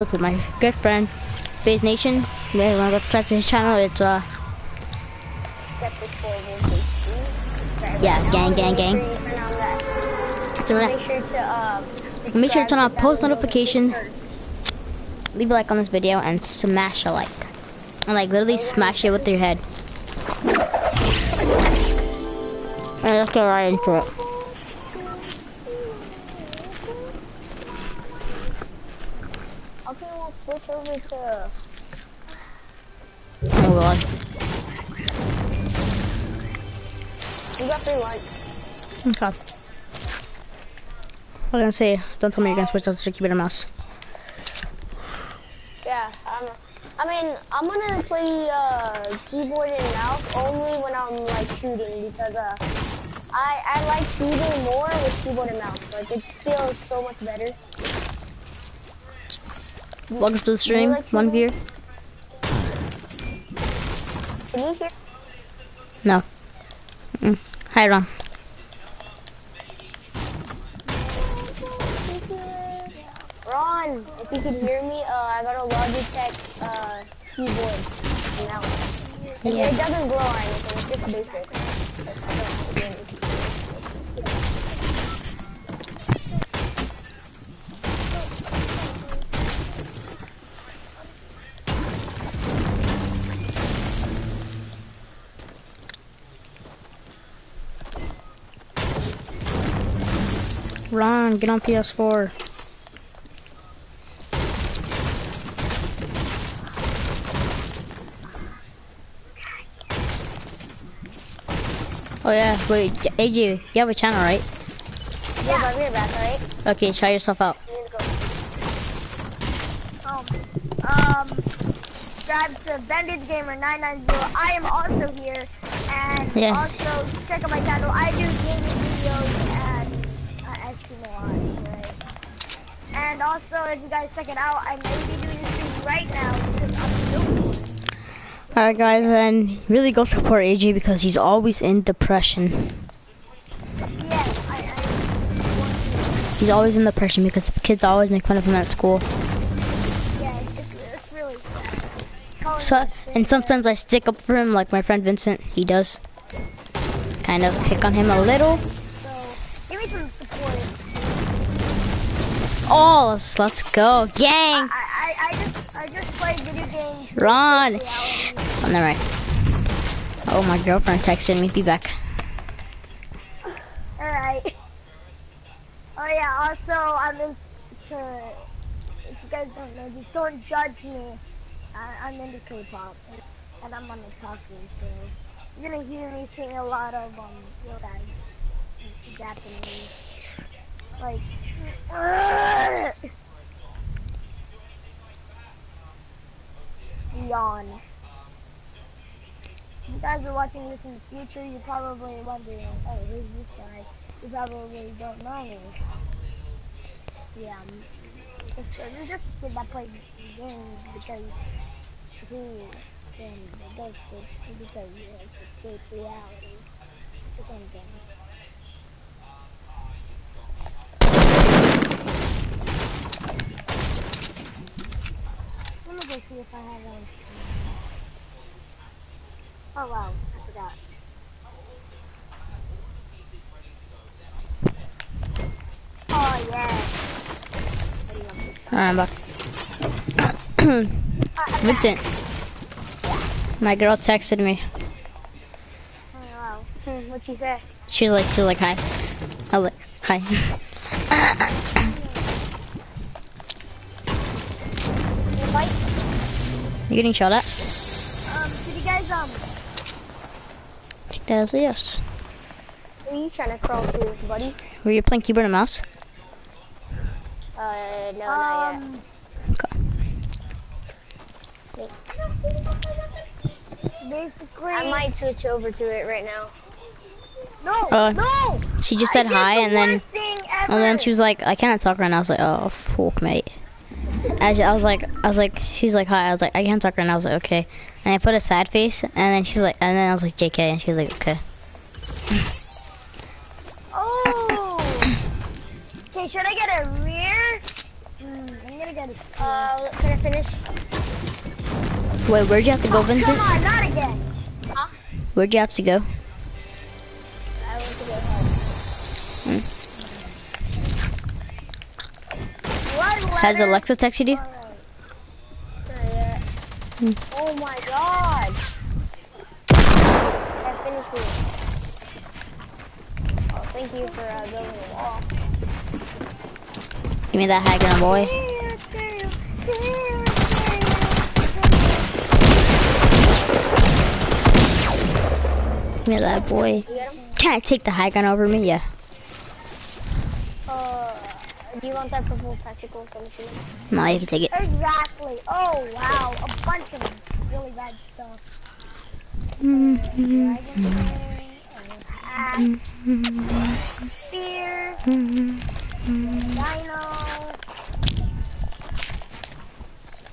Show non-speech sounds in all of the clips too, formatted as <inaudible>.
with my good friend FaZe Nation. You guys wanna go subscribe to his channel? It's uh Yeah, gang, gang, gang. Make sure to uh, make sure to turn on post notification, leave a like on this video, and smash a like. And like literally smash it with your head. And let's get right into it. How can I switch over to? Oh god. You got three likes. Okay. I was gonna say, don't tell me you're gonna switch out to keyboard and mouse. Yeah, I'm. I mean, I'm gonna play uh, keyboard and mouse only when I'm like shooting because uh, I I like shooting more with keyboard and mouse. Like it feels so much better. Welcome to the stream, like one viewer. Can you hear? No. Mm. Hi, Ron. Ron, if you can hear me, uh, I got a Logitech uh, keyboard mouse. It, Yeah. it doesn't glow or anything. It's just basic. Ron, get on PS4. Oh yeah, wait, AJ, you have a channel, right? Yeah, but we're back, alright? Okay, try yourself out. You need to go. Um, um, subscribe to Bandage Gamer 990. I am also here, and Yeah. also check out my channel. I do gaming videos and uh, STMOI, right? And also, if you guys check it out, I may be doing a stream right now because I'm filming. Alright guys, and really go support AJ because he's always in depression. Yes, I, I He's always in depression because kids always make fun of him at school. yeah, it's, it's really sad. So, and sometimes I stick up for him like my friend Vincent, he does. Kind of pick on him a little. Oh, let's, go. Gang! I, I, I just, I just played video games. Run! Oh, never mind. Oh, my girlfriend texted me. Be back. Alright. Oh yeah, also I'm into, if you guys don't know, just don't judge me. I, I'm into K-pop, and, and I'm on the talking, so you're gonna hear me sing a lot of, um, know, guys, Japanese. Like, <laughs> yawn. If you guys are watching this in the future, you're probably wondering, oh, who's this guy? You probably don't know me. Yeah, it's, uh, it's just a kid that plays games because he and does it because it's escape reality or something. Let me go see if I have one. Oh wow, I forgot. Oh yeah. Alright, I'm back. Vincent. My girl texted me. Oh wow. Hmm, what you say? She was like, she was like, hi. I was like, hi. <laughs> fight? you getting shot at? Um, did you guys um Take that as a yes. Who are you trying to crawl to, buddy? Were you playing keyboard and mouse? Uh, no, not yet. um Okay. basically I might switch over to it right now. no Uh, no She just said did hi the and then worst thing ever. and then she was like, I can't talk right now. I was like, oh fuck, mate. As I was like, I was like, she's like, hi. I was like, I can't talk right now. I was like, okay. And I put a sad face, and then she's like, and then I was like, JK, and she was like, okay. oh okay should I get a rear? Hmm, I'm gonna get it. Uh, can I finish? Wait, where'd you have to go, Vincent? Come on, not again. Huh? Where'd you have to go? I want to go home. What Has? Alexa texted you? Alright. Not yet. Oh my god. I finished it. Oh, thank you for uh, building the wall. Give me that high ground, boy. Give me that, boy. You get him? Can I take the high ground over me? Yeah. Do you want that purple tactical submachine? No, you can take it. Exactly. Oh wow, a bunch of really bad stuff. Dragon and Hack, Spear, Dino.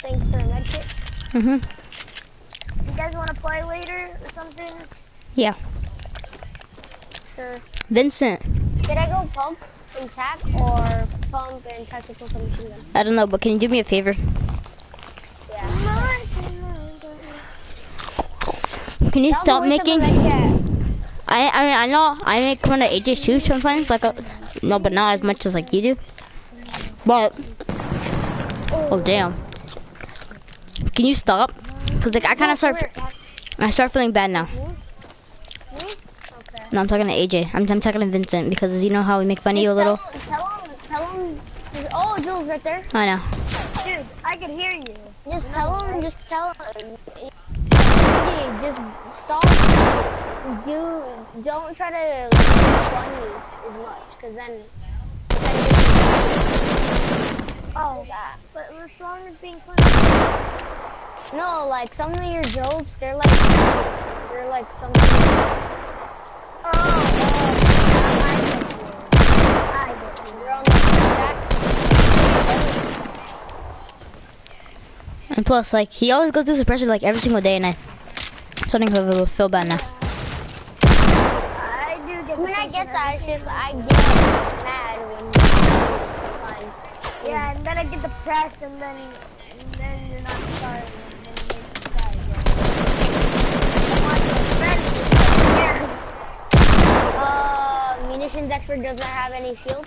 Thanks for a medkit. Mhm. You guys want to play later or something? Yeah. Sure. Vincent. Did I go pump or pump and tactical submachine gun? I don't know, but can you do me a favor? Yeah. Can you That stop a waste of a making? I I mean I know I make fun of AJ too sometimes, like a, no, but not as much as like you do. But oh damn, can you stop? Cause like I kind of start I start feeling bad now. No, I'm talking to AJ. I'm I'm talking to Vincent because you know how we make fun of you a little. Tell, tell him, tell him. Oh, Jules right there. I know. Dude, I can hear you. Just tell him, just tell him. Hey, Just stop. Do, don't try to like, be funny as much, cause then. Oh, but what's wrong with being funny? No, like some of your jokes, they're like, they're like something. Oh, oh, I get you. I get you. You're on the back. And plus, like he always goes through suppression like every single day, and I starting to feel bad now. I do get I mean, the I get tension that. It's just I get mad when. Yeah, and then I get depressed, and then and then you're not sorry, and then it makes me sad again. I want my friends to be here. Uh, munitions expert doesn't have any shield.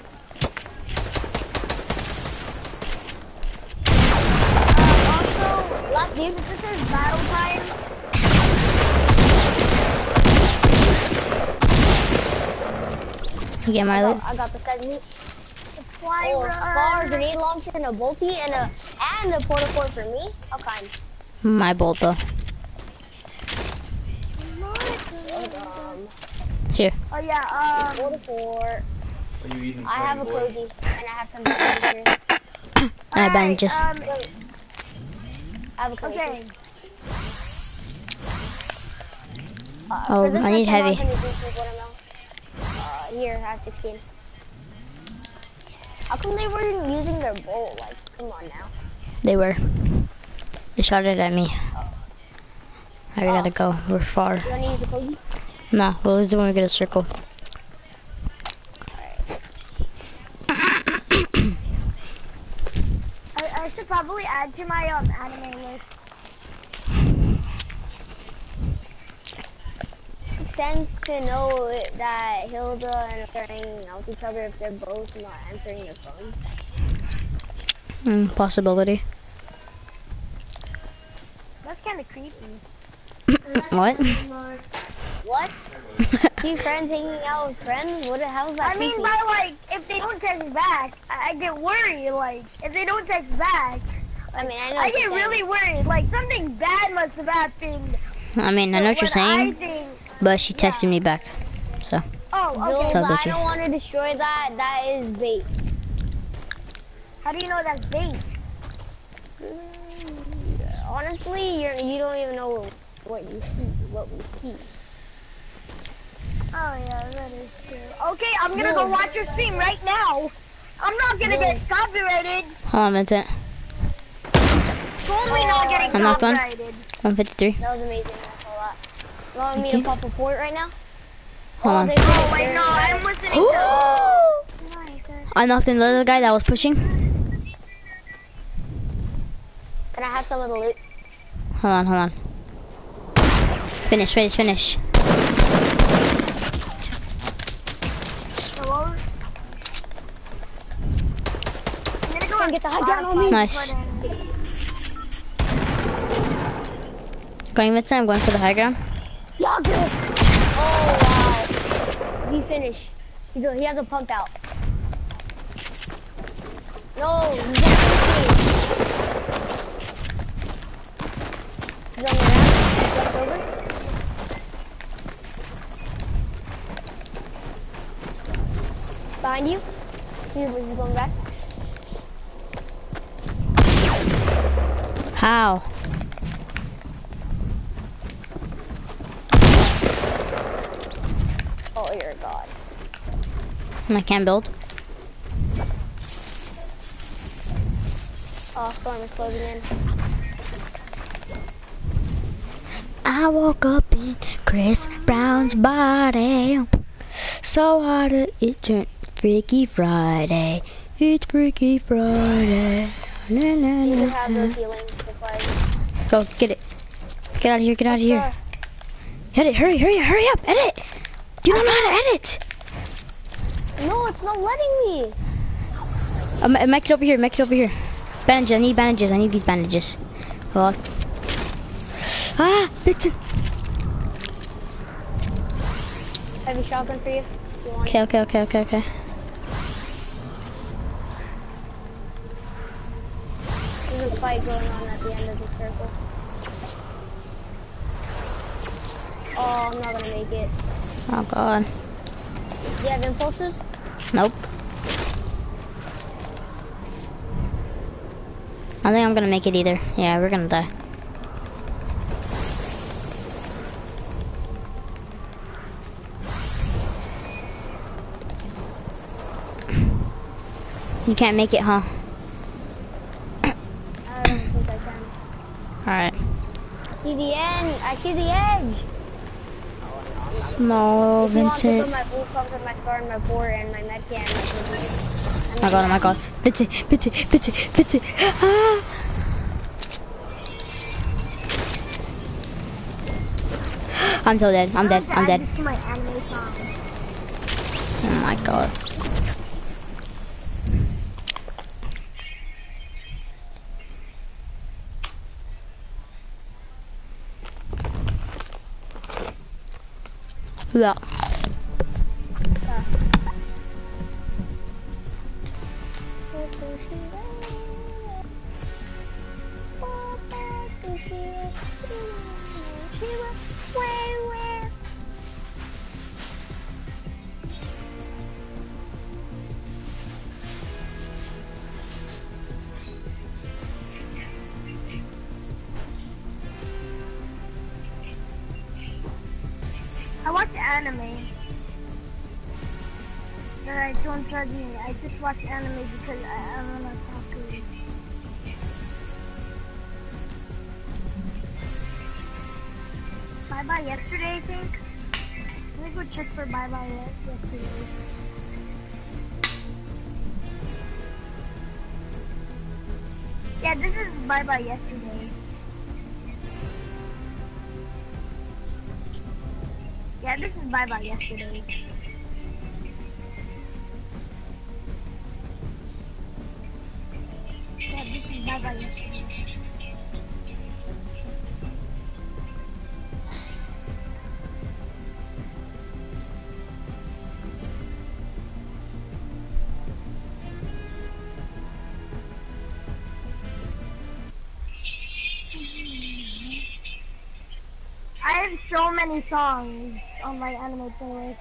Also, Last dude. this is battle time, You get my I loot. got, I got this guy's loot. the Oh, scar, grenade launcher, and a bolty, and a and a porta fort for me. How kind. My bolt though. Um, Here. Oh yeah, um, porta fort. Are you eating I have a cozy, and I have some bandages. And I alright, bandages. um, Wait. I have a cozy. okay, Uh, Oh, I need heavy. can you please take watermelon? Uh, here, I have 16. How come they weren't using their bowl? Like, come on now. They were. They shot it at me. I Oh. gotta go. We're far. You wanna use a cozy? Nah, we'll use it when we get a circle. I, I should probably add to my um anime list. Makes sense to know that Hilda and they're hanging out with each other if they're both not answering their phone. Mm, possibility. That's kind of creepy. <clears throat> what? What? <laughs> Two friends hanging out with friends? What the hell is that? I mean, by like, if they don't text back, I, I get worried. Like, if they don't text back, I mean, I know. I get really worried. Like, something bad must have happened. I mean, I know what you're saying, think, but she texted me back. So, oh, okay. So I Gucci. don't want to destroy that. That is bait. How do you know that's bait? Mm, Honestly, you're you don't even know what you see. What we see. Oh yeah, that is true. Okay, I'm gonna go watch your stream right now. I'm not gonna get Jules. copyrighted. hold on, Vincent. Totally not getting I'm not done. copyrighted. 153. That was amazing. That's a lot. You want me to pop a port right now? Hold oh, on. they Oh wait, no, I'm listening to. <gasps> I knocked in the other guy that was pushing. Can I have some of the loot? Hold on, hold on. Finish, finish, finish. Hello? I'm gonna go and get the high ground on me. Nice. Going Vincent, I'm going for the high ground. Y'all good. Oh wow. He finished. He he has a pump out. No, he's gonna finish me. He's on the jumped over. Behind you. He's, he's going back. How? Oh, you're a god. I can't build. Oh, storm is closing in. I woke up in Chris Brown's body. So hard it, it turned Freaky Friday. It's Freaky Friday. Na, na, na, na. those healing supplies. Go, get it. Get out of here, get out of here. Edit, hurry, hurry, hurry up, edit. Do you not know how to edit? No, it's not letting me. Um, uh, make it over here, make it over here. Bandages, I need bandages, I need these bandages. Hold on. Ah, bitch. Heavy shotgun for you. You Okay, okay, okay, okay, okay. There's a fight going on at the end of the circle. Oh, I'm not gonna make it. Oh god. Do you have impulses? Nope. I think I'm gonna make it either. Yeah, we're gonna die. You can't make it, huh? I don't think I can. Alright. I see the end. I see the edge. No, If you want to Vincent. my blue comfort, my scar, and my board, and my med can. Oh my god, oh my god. Vincent, Vincent, Vincent, Vincent. Ah! I'm so dead. I'm dead. I'm dead. This to my. Oh my god. Yeah. I watch anime. But I don't judge me. I just watch anime because I, I talk to you. Bye bye yesterday, I think. Let me go check for bye bye yesterday. Yeah, this is bye bye yesterday. Yeah, this is bye bye yesterday. Yeah, this is bye bye yesterday. I have so many songs on my anime playlist.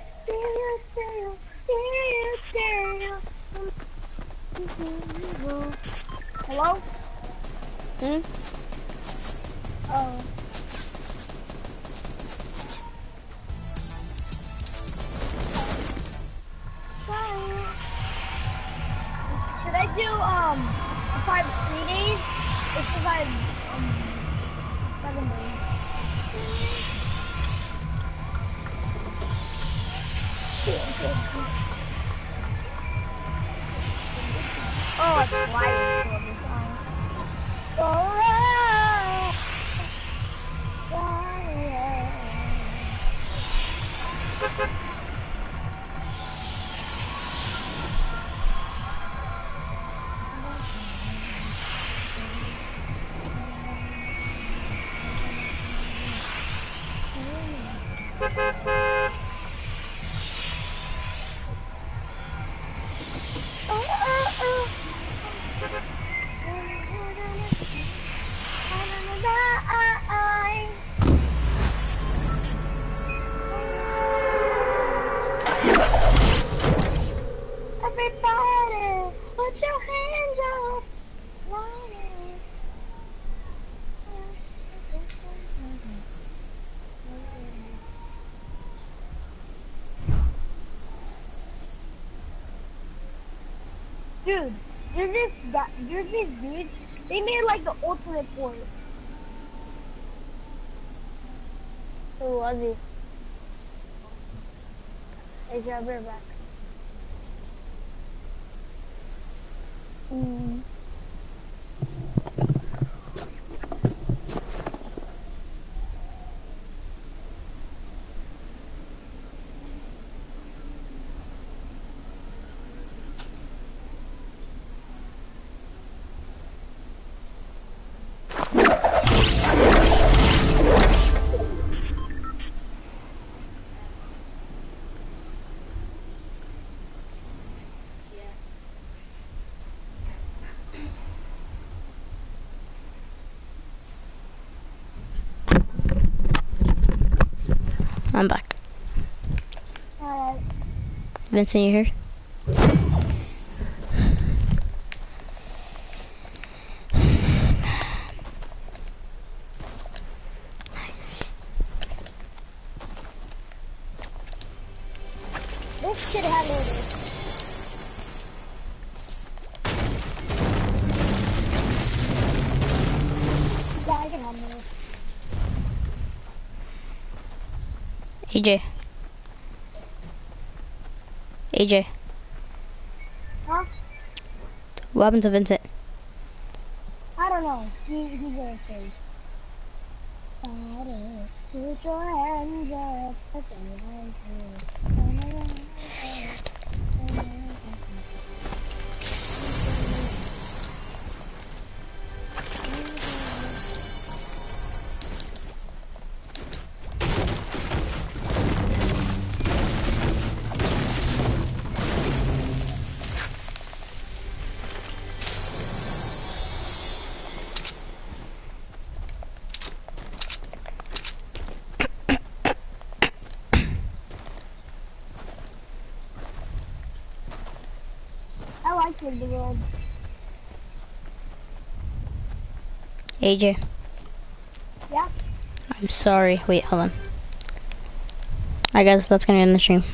Hello? Hmm? Oh. Should I do um five three days or should I um seven days? Oh, it's quiet. Alright. Dude, there's this guy, there's this dude. They made like the ultimate port. Who was he? Hey, grab her back. Mm. I'm back. Vincent, you here? AJ. AJ. Huh? What happened to Vincent? I don't know. He, he's gonna say. Father, put your hands up. Put your hands up. AJ. Yeah. I'm sorry. Wait, hold on. Alright guys, that's gonna end the stream.